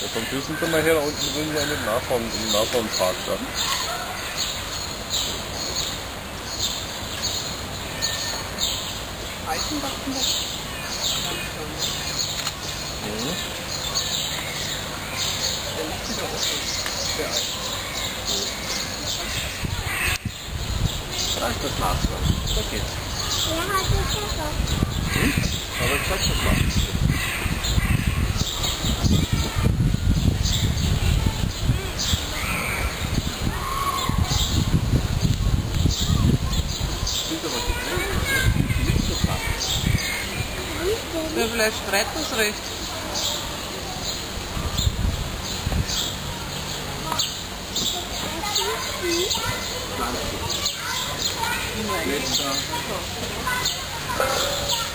Ja, kommt höchstens mal her, da unten drin ja mit Nachbarn, im Nachbarnpark da. Reichenbach noch. Mhm. Der liegt wieder offen. Der. Da ist das Nachbarn. Da geht's. Wer hat das gesagt? Ja, vielleicht streiten es recht. Nein. Nein.